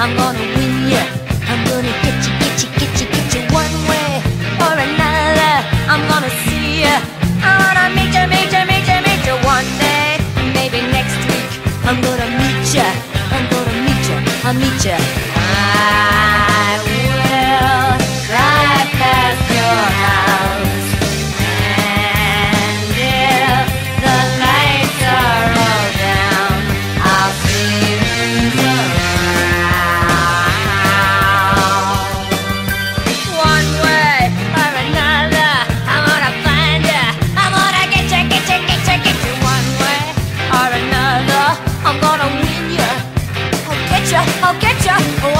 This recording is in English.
I'm gonna win ya. I'm gonna get you, get you, get you, get you one way or another. I'm gonna see ya. I'm gonna meet ya, meet ya, meet ya, meet ya one day. Maybe next week. I'm gonna meet ya. I'm gonna meet ya. I'll meet ya. ya, I'll get you.